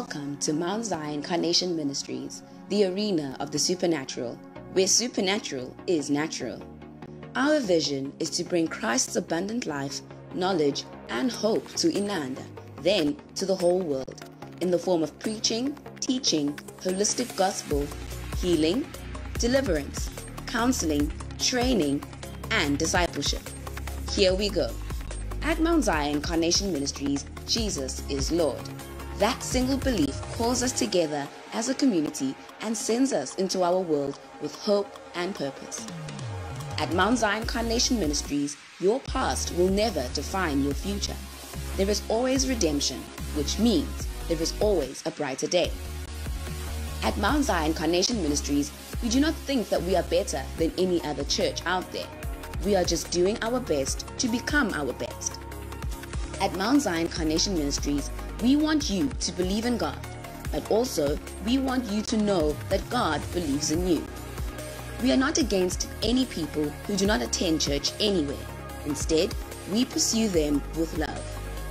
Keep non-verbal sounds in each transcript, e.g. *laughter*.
Welcome to Mount Zion Carnation Ministries, the arena of the supernatural, where supernatural is natural. Our vision is to bring Christ's abundant life, knowledge, and hope to Inanda, then to the whole world, in the form of preaching, teaching, holistic gospel, healing, deliverance, counseling, training, and discipleship. Here we go. At Mount Zion Carnation Ministries, Jesus is Lord. That single belief calls us together as a community and sends us into our world with hope and purpose. At Mount Zion Carnation Ministries, your past will never define your future. There is always redemption, which means there is always a brighter day. At Mount Zion Carnation Ministries, we do not think that we are better than any other church out there. We are just doing our best to become our best. At Mount Zion Carnation Ministries, we want you to believe in God, but also we want you to know that God believes in you. We are not against any people who do not attend church anywhere. Instead, we pursue them with love,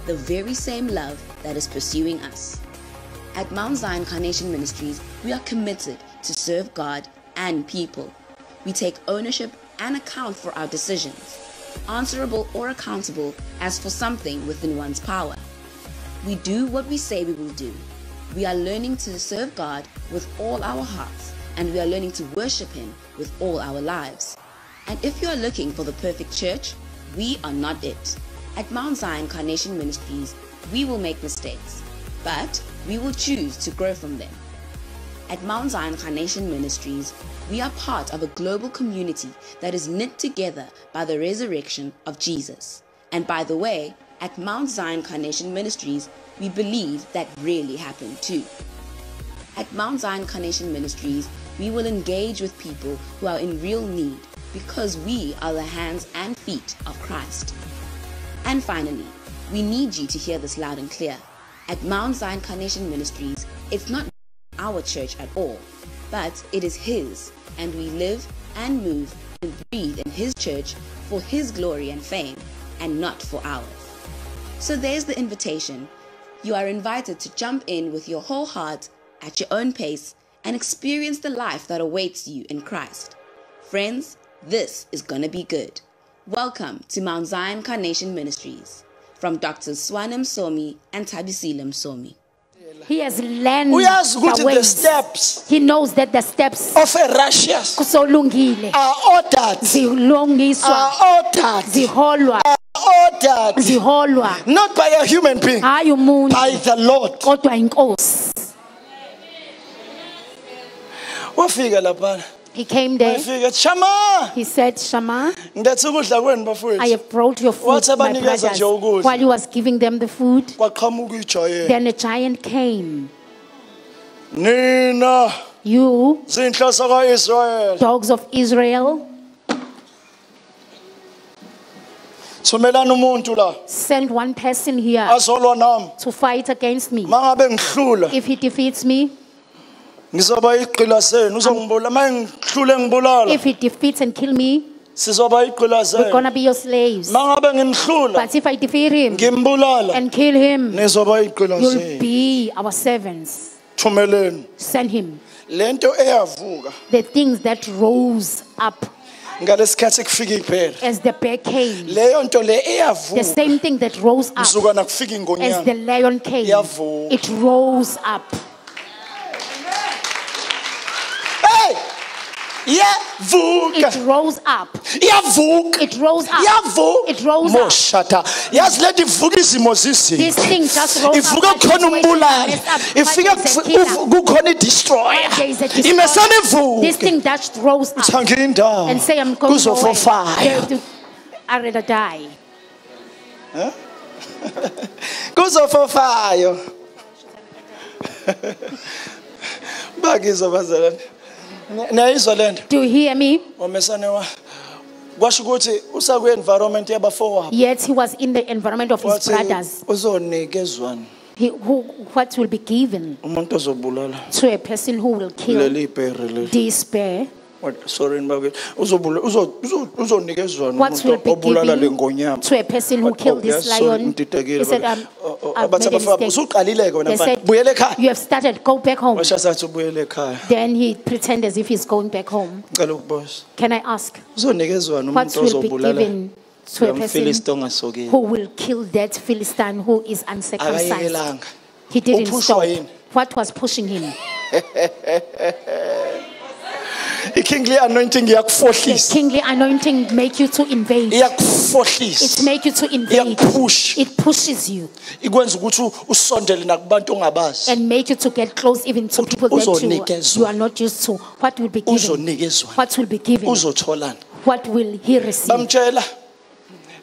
the very same love that is pursuing us. At Mount Zion Carnation Ministries, we are committed to serve God and people. We take ownership and account for our decisions, answerable or accountable as for something within one's power. We do what we say we will do. We are learning to serve God with all our hearts, and we are learning to worship Him with all our lives. And if you are looking for the perfect church, we are not it. At Mount Zion Carnation Ministries, we will make mistakes, but we will choose to grow from them. At Mount Zion Carnation Ministries, we are part of a global community that is knit together by the resurrection of Jesus. And by the way, at Mount Zion Carnation Ministries, we believe that really happened too. At Mount Zion Carnation Ministries, we will engage with people who are in real need because we are the hands and feet of Christ. And finally, we need you to hear this loud and clear. At Mount Zion Carnation Ministries, it's not our church at all, but it is His, and we live and move and breathe in His church for His glory and fame, and not for ours. So there's the invitation. You are invited to jump in with your whole heart at your own pace and experience the life that awaits you in Christ. Friends, this is going to be good. Welcome to Mount Zion Carnation Ministries from Dr. Suoane Msomi and Tabisilam Somi. He has learned uyazi the ukuthi the ways. steps He knows that the steps of a righteous kusolungile are ordered zilungiswa are ordered ziholwa ordered. Ziholwa. Not by a human being. Hayi umuntu. By the lord. Kodwa inkosi. Wafika laphana he came there. Wafika he said shama. Ngilethe ukudla kwenu i have brought your food to my brothers. while he was giving them the food then a giant came. Nina you dogs of israel thumelani umuntu la. Send one person here azolwa nami to fight against me. Ngihlula. If he defeats me ngizoba igqila senu uzongibulala ma ngibulala. if he defeats and kill me sizoba we're senu gonna be your slaves. Ngimhlula but if i defeat him ngimbulala. and kill him nizoba you'll senu be our servants. Thumeleni. Send him. Lento eyavuka. The things that rose up ngalesikhathi kufika iphela. As the bear came leyo nto le the same thing that rose up kufika as ingonyama. the lion came Yavuka. it rose up hey yavuka it rose up. Yavuka it rose up. Yavuka it rose up. Moshata. Yazi lento ivuka izimo zizimo this thing just rose ivuka up. Kukhona umbulali It's up. ifika But there's a killer. kufu- kukhona idestroyer. There is a destroyer. this thing just rose up. Indawo. And say i'm going nowhere. kuzofofayo There to- i'd rather die. *laughs* Kuzofofayo *laughs* bakizwa bazalwane niyayizwa le nto do you hear me? Wa kwasho ukuthi usakwi-environment yabafowabo. Yet he was in the environment of his brothers. uzonikezwani he, who, what will be given umuntu ozobulala. to a person who will kill? Leli ibhere leli despair sorry mbakwethu uzobula uzo- uzo- What will be given to a person who Oh, killed this lion? He said, um, Oh, oh, I've made a abafana, mistake. usuqalile-ke wena They said, you have started, go back home. washa sathi ubuyele ekhaya Then he pretends as if he's going back home. Can I ask, what will be given to a person who will kill that Philistine who is uncircumcised? He didn't stop. What was pushing him? *laughs* i-kingly anointing The iyakufohlisa kingly anointing make you to invade. It iyakufohlisa make you to invade. Iyakupush. It pushes you ikwenza ukuthi usondele nakubantu ongabazi and make you to get close even to Uthi people that you, uzonikezwa. you are not used to. What will be given? uzonikezwa What will be given? What will he receive? bamtshela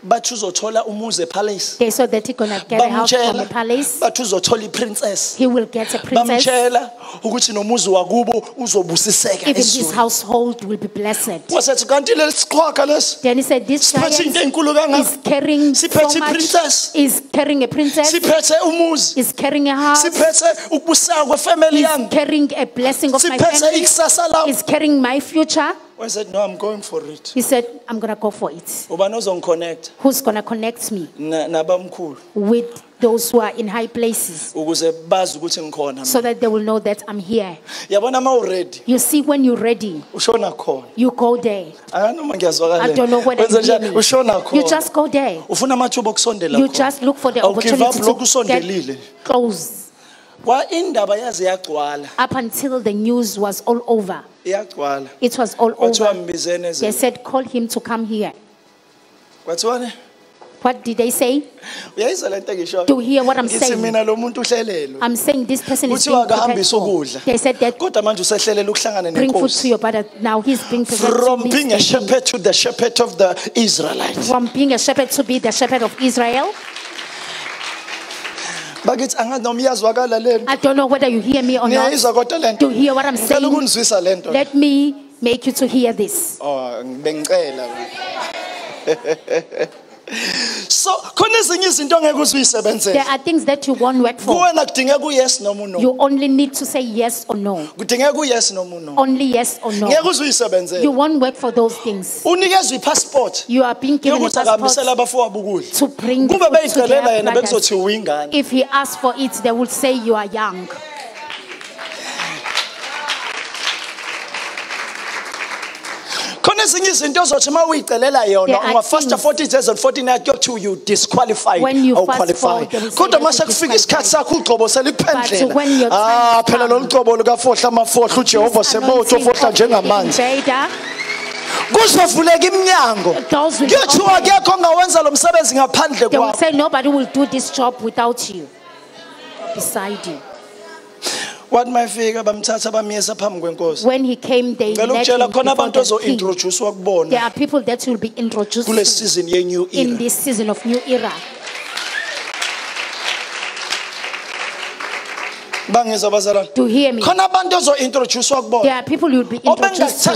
bathi uzothola umuzi epalace They saw that he's gonna get a house from a palace. bathi uzothola iprincess He will get a princess. bamtshela ukuthi nomuzi wakubo uzobusiseka Even his household will be blessed. wasethi kanti lesi siqhwaga lesi Then he said, This Siphethe into giant enkulu kangaka. is carrying so Siphethe much, i-princess. is carrying a princess, siphethe umuzi is carrying a house, siphethe ukubuseka kwefamily is yami carrying a blessing of my siphethe family, ikusasa lami is carrying my future. I said no I'm going for it He said, I'm gonna go for it. ubani ozongiconnect Who's gonna connect me Na- nabamkhulu with those who are in high places ukuze bazi ukuthi ngikhona so that they will know that I'm here? yabona ma uready You see, when you're ready, ushona khona you go there. I don't know whether you hear me. ushona You khona just go there. ufuna amathuba okusondela You khona. just look for the up opportunity lokhu to usondelile get close. Kwa indaba yaze yagcwala Up until the news was all over. iyagcwala It was all kwathiwa over. They eze said, call him to come here. kwathiwane What did they say? uyayizwa engishoyo Do you hear what I'm saying? mina lo muntu uhlelelo I'm saying this person is kuthiwa being prepared akahambise for. ukudla They said that kodwa manje usehlelela ukuhlangana bring food to nenkosi your brother. Now he's being prepared from to being a shepherd to the shepherd of the Israelites from being a shepherd to be the shepherd of Israel. Bakithi angazi noma iyazwakala lento I don't know whether you hear me or not. ngiyayizwa kodwa lento To hear what I'm ngicela saying, let me make you to hear this. oh bengicela so khona ezinye izinto ongeke There are things that you won't work for. kuwena kudingeka uyes noma uno You only need to say yes or no. kudingeka uyes noma uno Only yes or no. You uzuyisebenzele won't work for those things. unikezwe ipassport You are being given a yokuthi passport abafowabo ukudla to bring kube food to beyicelela their yena brothers. bekuzothi uyingane If he asks for it, they will say you are young. Ezinye izinto ozothi uma uyicelela yona ungafasta things- 40 days and 40 nights kuyokuthi you disqualified When awuqualify forward, they will say kodwa mase you're isikhathi sakho ugcobo selikuphendlela But when your time ah phela lolu gcobo lukafohla amafohla ujehova sebotho Anointing fohla of the njengamanzi kuzovuleka iminyango. Kuyothiwa open. akekho ongawenza lo msebenzi ngaphandle kwakho. say nobody will do this job without you, beside you. Wathi mayefika bamthatha bamyesa phambi kwenkosi When he came, they ngicela led ukutshela him khona before abantu the king. ozo-introducewa There kubona are people that will be introduced kule to season ye-new in era this season of new era. bangizwa bazalwane To hear me, khona abantu ozo-introducewa there are people you'd be introduced to.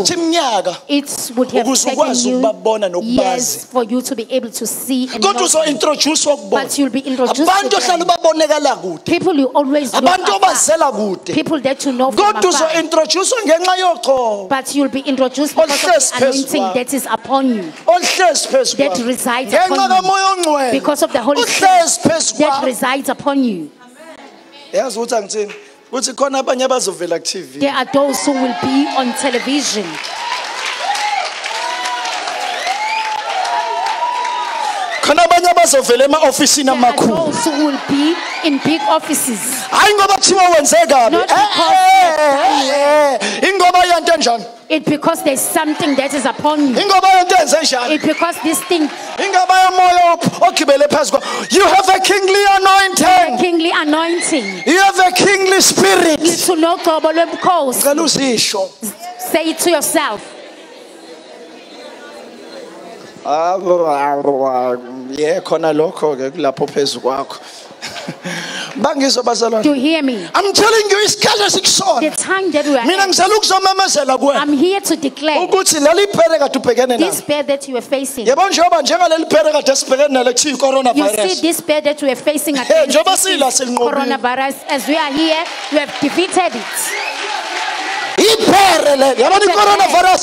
It would have taken you years for you to be able to see and kodwa know them. uzo-introducewa But you'll be introduced to ohlala them. babonekala kude People you always know abantu afar. obazela kude People that you know from afar. uzo-introducewa ngenxa yochoko But you'll be introduced because of the anointing that is upon you. That resides upon you. Because of the Holy Spirit that resides upon you. Yazi ukuthi angithini khona abanye abazovela ku-tv There are those who will be on television. Khona abanye abazovela ema-ofisini amakhulu those who will be in big offices. hayi ngoba kuthiwa wenze kabi Not Eh, because eh, you've eh, eh. ingoba yento enjani It's because there's something that is upon you. ingoba yento enze njani It's because this thing, ingaba yomoya op- ogibele phezu kwa you have a kingly anointing kingly anointing, you have a kingly spirit to know Gobo Lwebukhosi. cela uzisho Say it to yourself. Ye khona lokho-ke kulapho phezu kwakho *laughs* bangizwa bazalwane Do you hear me? i'm telling you isikhathi The esikusona time that we are mina in, ngizela ukuzomemezela kuwena I'm here to declare ukuthi leli phere kade ubhekene this nalo bear that you are facing. yebo njengoba njengaleli phere kade sibhekene nalo kuthiwa You i-coronavirus see this bear that we are facing against njengoba this sila sinqobile. coronavirus. As we are here, we have defeated it iphelelele yabona i-coronavirus?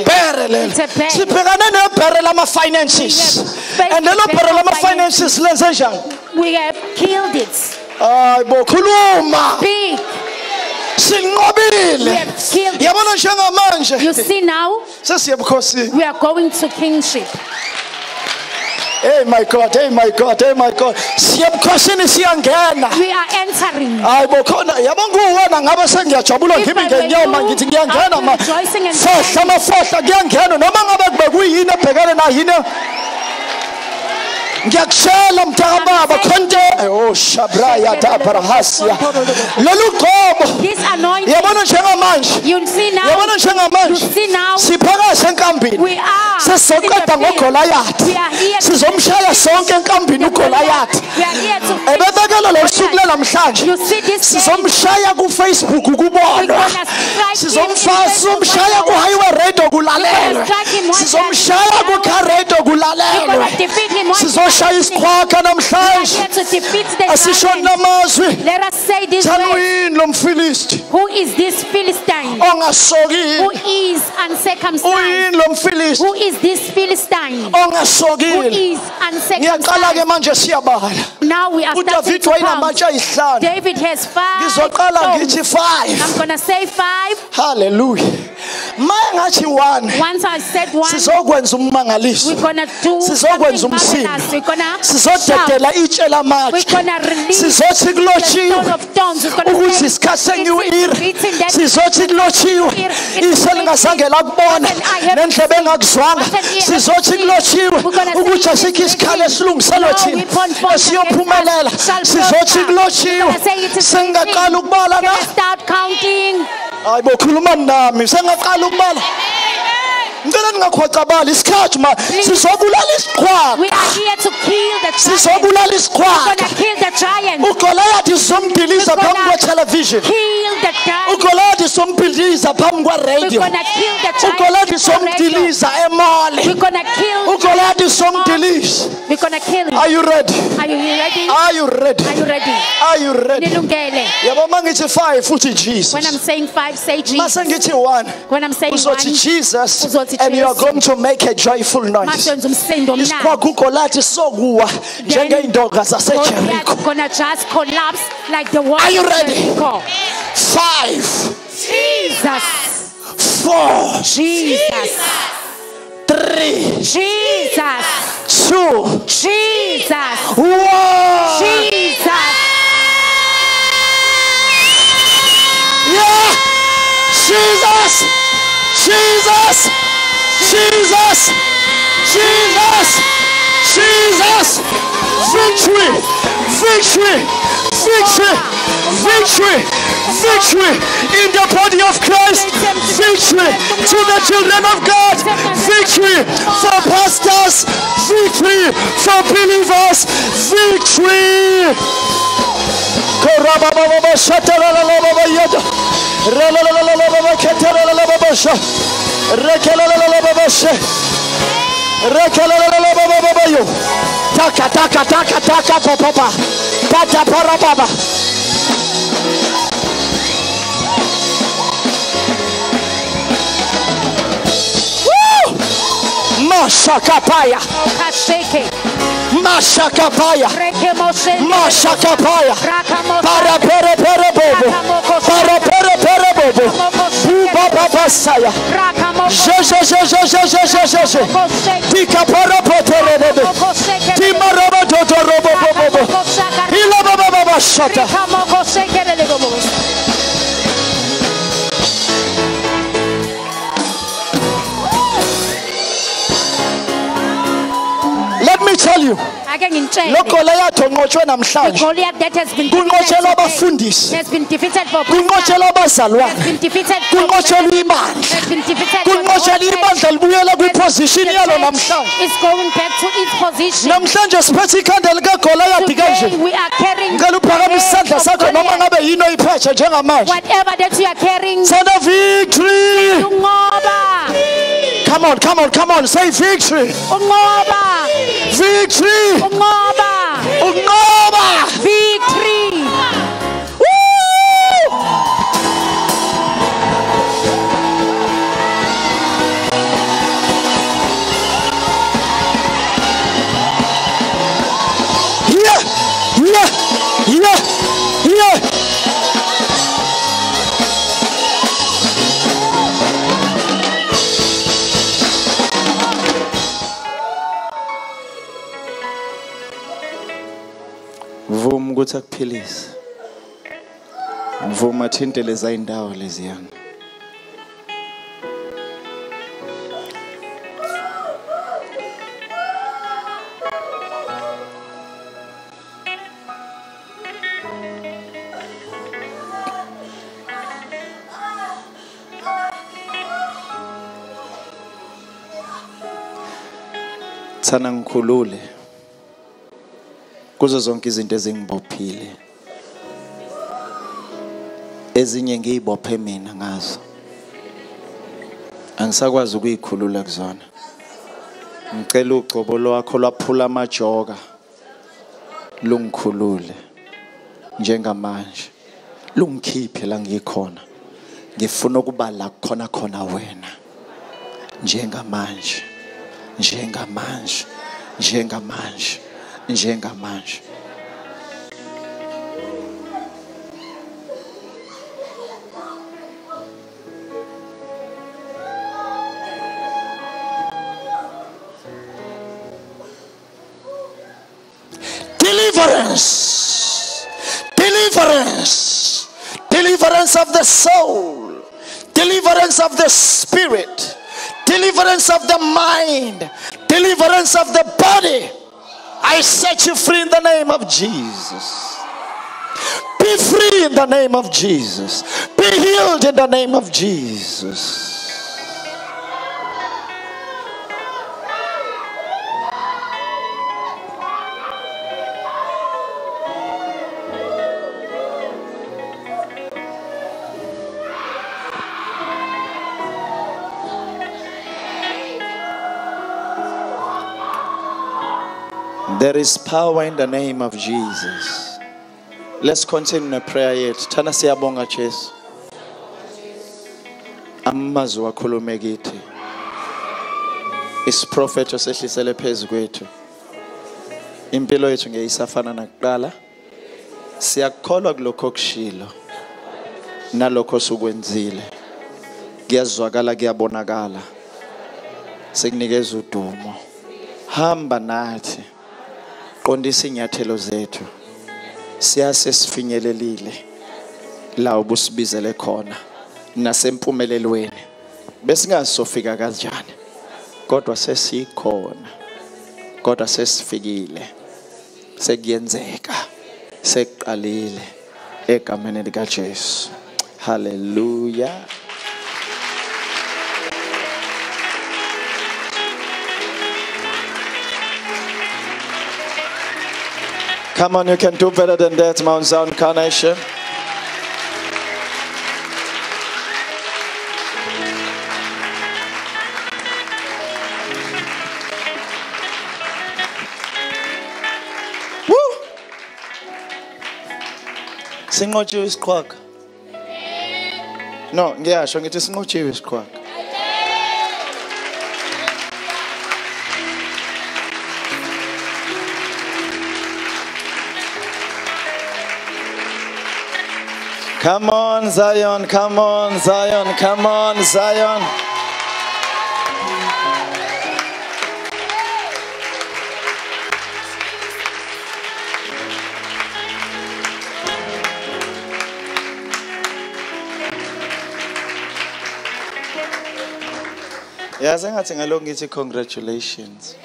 iphelelele sibhekane nebhere lama-finances. And lelo bhere lama-finances lenze njani? Hayi bokhuluma sinqobile. Yabona njengamanje. *laughs* Sesiyebukhosini hey my god hey my god hey my god. Siyangena We are entering. hayi bokhona yabo nguwena ngabe sengiyajabula ngibi ngenyama ngithi ngiyangena ma. fohla amafohla kuyangena. Noma ngabe kube kuyini ebhekene na yini ngiyakutshela mntakababa khonje oh shabraya lolu gqobo yabona njengamanje? Yabona njengamanje? Siphakase enkambini sesizoqeda ngogolayathi. Sizomshaya sonke enkambini ugolayathi. ebebekele suku sizomshaya kufacebook kubonwa sizomshaya radio sizomshaya kucar radio ashaya isiqhwaga namhlanje. Asisho namazwi. Uyini lo mfilisti. Ongasokile. Lo mfilisti? Ngiyaqala-ke manje siyabala. Udavid wayenamatshe ayihlanu. Ngizoqala ngithi five. Halleluya ma engathi one. Sizokwenza ummangaliso. sizokwenza umsindo sizodedela itshe lamatshe sizothi kulotshiwe ukuthi isikhathi sengiwu-iri sizothi kulotshiwe. Iso elingazange lakubona. Nendlebe engakuzwanga sizothi kulotshiwe. Ukuthi asikho isikhali esilungiselwe thina esiyophumelela. sizothi kulotshiwe. Sengingaqala ukubala na? hayi bokhuluma nami sengingaqala ukubala ngicela ningakhwacabali isikhathi ma sizobulala isiqhwaga sizobulala isiqhwaga ugoliathi somdiliza phambi kwetelevision ugoliathi somdiliza phambi kweradio ugoliathi somdiliza emole ugoliathi somdiliza are you ready? Are you ready? Are you ready? Yabo mangithi 5 futhi jesus. When i'm saying 5 say jesus. masengithi 1 when i'm saying 1 uzothi jesus. uzothi and you are going to make a joyful noise masenza umsindo mnandi. isikhwaga ugolayathi sokuwa njengey'ndonga zasejeriko Goliath gonna just collapse like the wall Are you ready? Five Jesus. four Jesus. three Jesus. two Jesus. one Jesus. Yeah! Jesus! Jesus! Jesus! Jesus! Jesus! Victory! Victory! Victory! Victory! Victory in the body of Christ! Victory to the children of God! Victory for pastors! Victory for believers! Victory! Korabababa shatalalababa yada. Relalalababa ketalalababa sha. Rekelalalababa she. Rekelalalababa yo. Taka taka taka taka papa. Pata para baba. Woo! Mashakapaya. Okasheke. Mashakapaya. Mashakapaya. Para pere pere bobo. Para pere pere bobo. Buba baba saya. Je je je je je je je je je. Tika para potere bebe. Tima robo toto robo bobo bobo. Ila baba baba shata. Me tell you. ake ngintshele Lo Goliath onqotshwe namhlanje. Goliath that has been Kunqotshelwa abafundisi. has been defeated for Kunqotshelwa has been defeated Kunqotshelwa ibandla. has been defeated Kunqotshelwa ibandla libuyela kwiposition yalo namhlanje. It's going back to its position. namhlanje siphethe ikhanda likagolayathi Today kanje. we are carrying ngicela uphakamise isandla sakho noma ngabe yini oyiphethe njengamanje. Whatever that you are carrying, sana victory. Come on come on come on. Say victory victory ungoba, unqoba victory. Ukuthi akuphilise mvuma thinte leza indawo leziyana thana ngikhulule kuzo zonke izinto ezingibophile ezinye ngiyibophe mina ngazo. Angisakwazi ukuyikhulula kuzona. Ngicela ugcobo lwakho lwaphula amajoka. Lungikhulule njengamanje. Lungikhiphe la ngikhona. Ngifuna ukuba la khona khona wena. Njengamanje. Njengamanje. Njengamanje. Njengamanje. Deliverance. Deliverance. Deliverance of the soul. Deliverance of the spirit. Deliverance of the mind. Deliverance of the body i set you free in the name of jesus. Be free in the name of jesus. Be healed in the name of jesus There is power in the name of Jesus. Let's continue the prayer yet. Thana siyabonga Jesu. Amazwi akhulume kithi. Isiprofeto sehlisele phezu kwethu. Impilo yethu ngeyisafana nakuqala. Siyakholwa kulokho okushilo. Nalokho sukwenzile. Kuyazwakala kuyabonakala. Sekunikeza udumo. Hamba nathi. Qondisa inyathelo zethu. Siyase sifinyelelile la ubusibizele khona nasempumelelweni. Besingazofika kanjani? Kodwa sesikhona. Kodwa sesifikile. Sekuyenzeka. Sekuqalile egameni lika Jesu haleluya Come on, you can do better than that, Mount Zion Carnation. Woo! Sinqotshiwe isiqhwaga. No, ngiyasho ngithi sinqotshiwe isiqhwaga. Come on, Zion, come on, Zion, come on, Zion. yazi engathi ngalokhu ngithi congratulations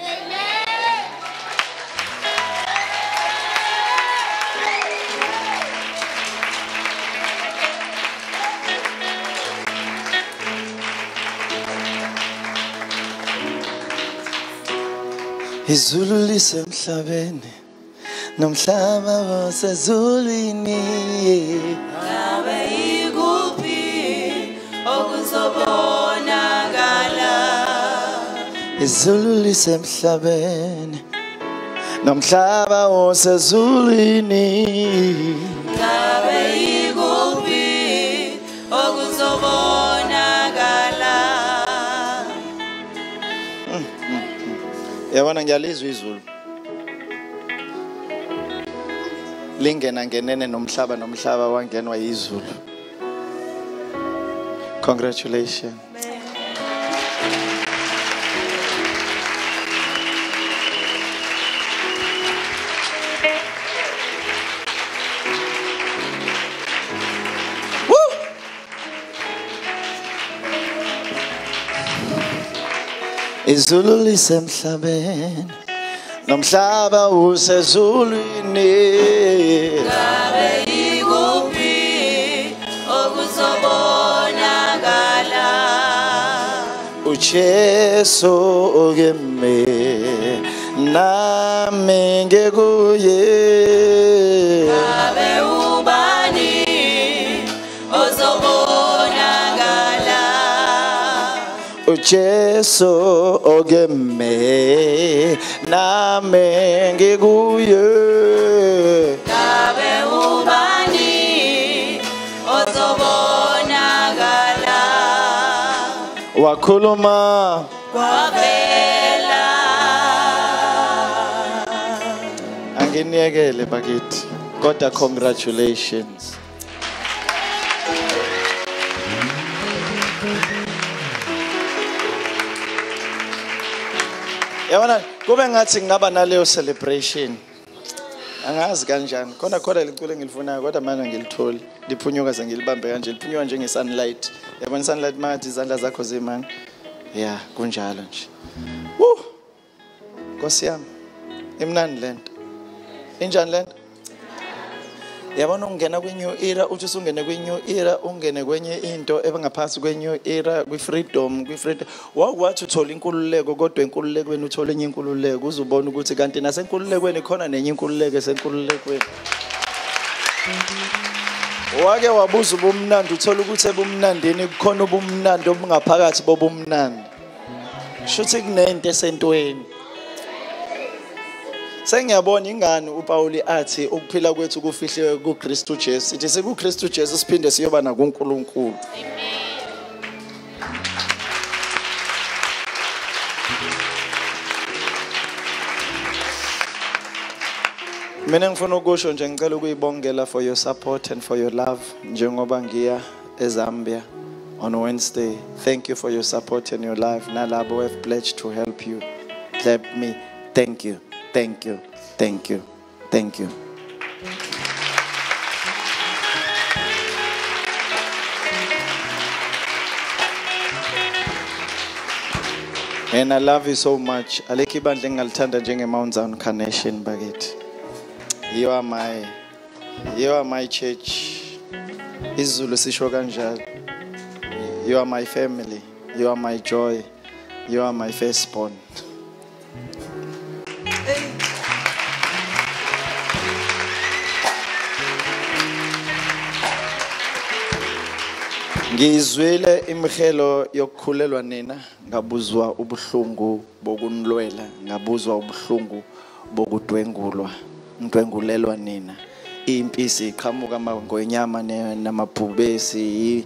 izulu lisemhlabeni nomhlaba wasezulwini. Ngabe ikuphi okuzobonakala? Izulu lisemhlabeni nomhlaba wasezulwini. Ngabe yabona ngiyalizwa izulu. Lingena ngenene nomhlaba nomhlaba wangenwa yizulu congratulations izulu lisemhlabeni nomhlaba usezulwini. Ngabe ikuphi okuzobonakala? Ujesu okeme nami ngekuye. Ngabe ujesu okeme nami ngikuye. Ngabe ubani ozobonakala wakhuluma. Kwavela anginiyekele bakithi kodwa congratulations. Yabona kube ngathi ngingaba naleyo celebration. Angazi kanjani. Khona khona licule engilifunayo kodwa manje ngilitholi. Liphunyuka ze ngilibambe kanje liphunyuka njenge-sunlight yabona i-sunlight mangathi izandla zakho zimani ya kunjalo nje. Woo! nkosi yami imnandi lento injani lento yabona ungena kwi-new era uthi usungene kwi-new era ungene kwenye into ebangaphansi kwe-new era kwi-freedom kwi-freedom. Wakwathi uthola inkululeko kodwa enkululekweni uthole enye inkululeko. Uzubona ukuthi kanti nasenkululekweni khona nenye inkululeko esenkululekweni. Wake wabuza ubumnandi uthola ukuthi ebumnandini kukhona ubumnandi obungaphakathi bobumnandi. Shuthi kunento esentweni. Sengiyabona ingani upawuli athi ukuphila kwethu kufihliwe kukristu jesu. Sithi sikukristu jesu siphinde siyoba nakunkulunkulu. Mina ngifuna ukusho nje ngicela ukuyibongela for your support and for your love njengoba ngiya ezambia on wednesday. Thank you for your support and your love nalabo have pledged to help you help me thank you thank you. Thank you. Thank you. And i love you so much. Alikho ibandla engingalithanda njenge-mount zion carnation bakithi you are my you are my church. Isizulu sisho you are my family. You are my joy. You are my firstborn ngizwile imihelo yokukhulelwa nina. Ngabuzwa ubuhlungu bokunilwela ngabuzwa ubuhlungu bokudwengulwa ngidwengulelwa nina. Impisi iqhamuka ngenyama namabhubesi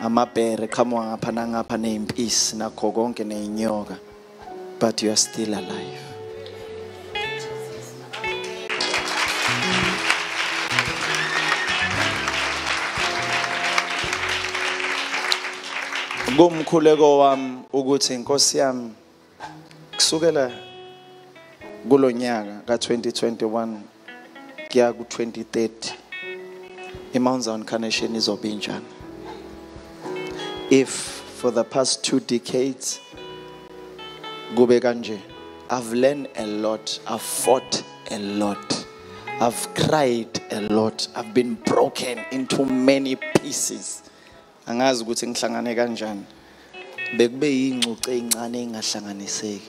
amabhere qhamuka ngapha nangapha neyimpisi nakho konke neyinyoka but you are still alive kumkhuleko wami ukuthi inkosi yami kusukela kulonyaka ka2021 kuya ku2030 iMount Zion Carnation izobe injani? If for the past two decades kube kanje I've learned a lot I've fought a lot I've cried a lot I've been broken into many pieces angazi ukuthi ngihlangane kanjani bekube yingcuce engahlanganiseki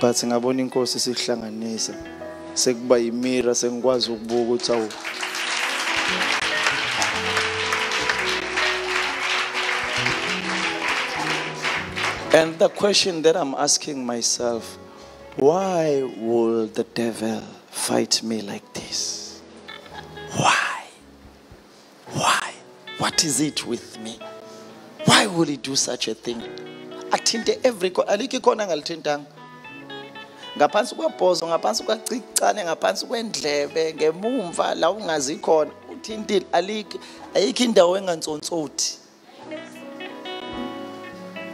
but ngabona inkosi sekuba yimira sengikwazi ukubuka ukuthi awu And the question that I'm asking myself, why will the devil fight me like this? Why? Why? What is it with me? Why will he do such a thing? Athinte every co- alikho khona ngalithintanga. Ngaphansi kwebhozo, ngaphansi kwacicane, ngaphansi kwendlebe, ngemumva la ungazi khona. Uthintile alikho ayikho indawo engantsonsothi.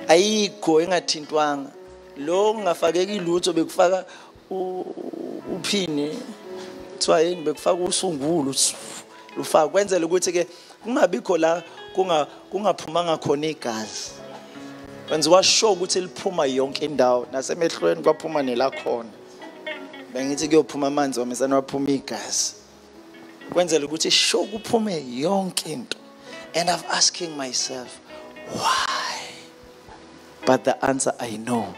ayikho engathintwanga lo ngafakeki lutho bekufaka u- uphini kuthiwa yini bekufaka usungulu lufaka kwenzela ukuthi ke kungabikho la kunga kungaphumanga khona igazi. Kwenziwa sure ukuthi liphuma yonke indawo. Nasemehlweni kwaphuma nelakhona bengithi kuyophuma amanzi wamisana waphuma igazi. Kwenzela ukuthi sure kuphume yonke into. And i'm asking myself why? But the answer i know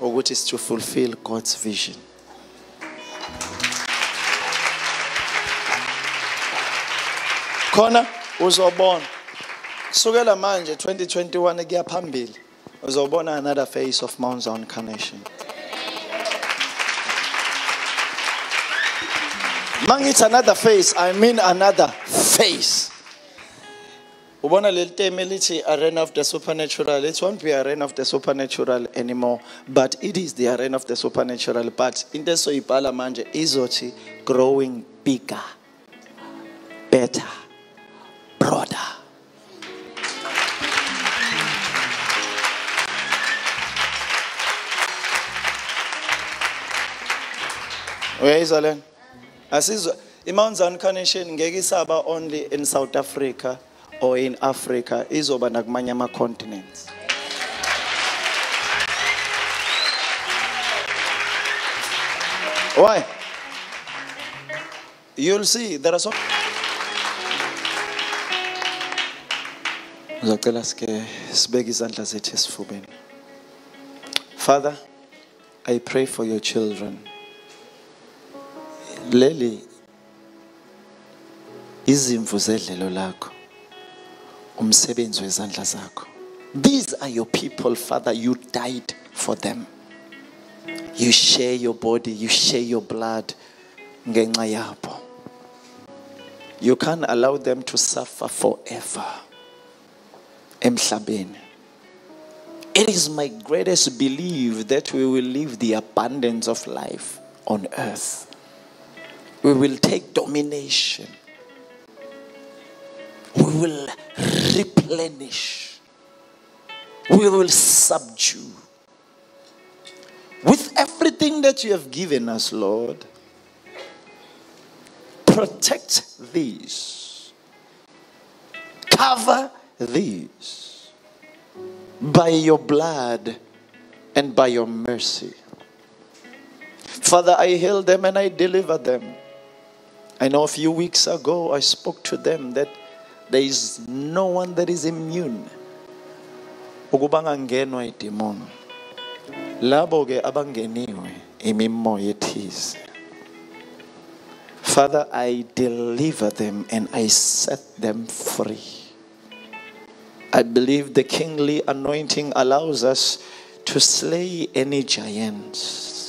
ukuthi is to fulfill god's vision khona uzobona. Kusukela manje 2021 kuya phambili uzobona another face of Mount Zion Carnation. Mangithi another face i mean another face. Ubona leli teme lithi arena of the supernatural. It won't be arena of the supernatural anymore but it is the arena of the supernatural. But into esoyibhala manje izothi growing bigger better uyayizwa lena asizwa i-mount zion carnation ngeke isaba only in south africa or in africa izoba nakumanye ama-continents why? You'll see there are so ngizocela sike sibeke izandla zethu esifubeni. Father i pray for your children leli izimvu zedlelo lakho umsebenzi wezandla zakho. These are your people father. You died for them. You share your body you share your blood ngenxa yabo. You can't allow them to suffer forever emhlabeni. It is my greatest belief that we will live the abundance of life on earth we will take domination. We will replenish. We will subdue. With everything that you have given us, Lord, protect these, cover these by your blood and by your mercy. Father, I heal them and I deliver them. I know a few weeks ago I spoke to them that there is no one that is immune. Ukuba ngangenwa idemon labo ke abangeniwe imimoya Father I deliver them and I set them free. I believe the kingly anointing allows us to slay any giants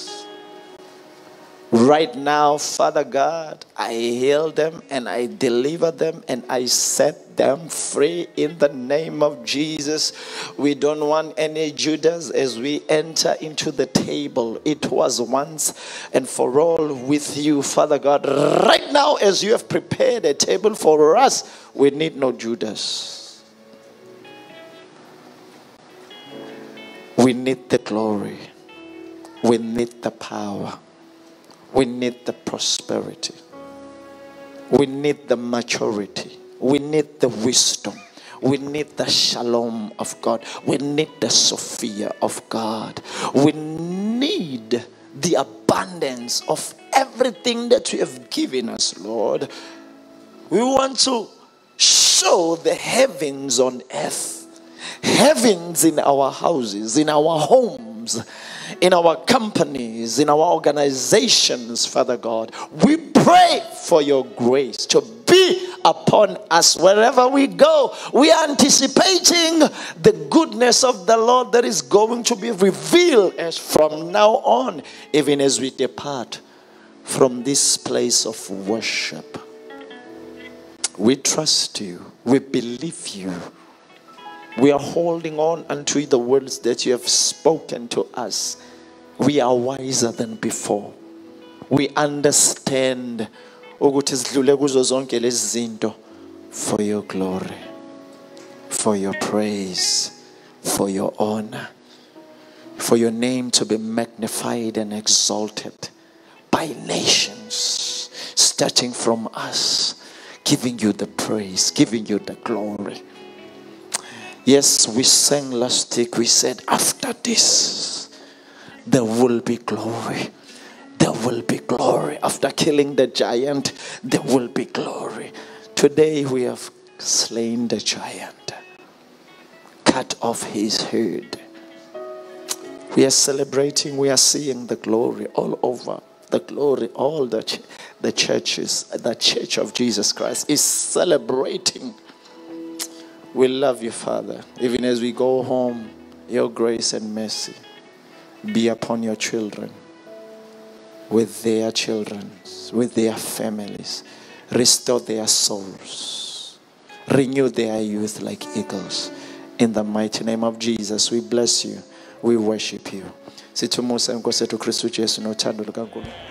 Right now, Father God, I heal them and I deliver them and I set them free in the name of Jesus. We don't want any Judas as we enter into the table. It was once and for all with you, Father God. Right now, as you have prepared a table for us, we need no Judas. We need the glory, we need the power. We need the prosperity. We need the maturity. We need the wisdom. We need the shalom of God. We need the Sophia of God. We need the abundance of everything that you have given us, Lord. We want to show the heavens on earth, heavens in our houses, in our homes, in our companies, in our organizations, Father God. We pray for your grace to be upon us wherever we go. We are anticipating the goodness of the Lord that is going to be revealed as from now on, even as we depart from this place of worship. We trust you. We believe you. We are holding on unto the words that you have spoken to us. We are wiser than before. We understand for your glory, for your praise, for your honor, for your name to be magnified and exalted by nations, starting from us, giving you the praise, giving you the glory. Yes, we sang last week. We said, after this, there will be glory. There will be glory. After killing the giant, there will be glory. Today, we have slain the giant, cut off his head. We are celebrating, we are seeing the glory all over. The glory, all the, ch- the churches, the church of Jesus Christ is celebrating. We love you, Father. Even as we go home, your grace and mercy be upon your children, with their children, with their families. Restore their souls, renew their youth like eagles. In the mighty name of Jesus, we bless you, we worship you. Sithi umusa inkosi yethu Kristu Jesu nothando lukaNkulunkulu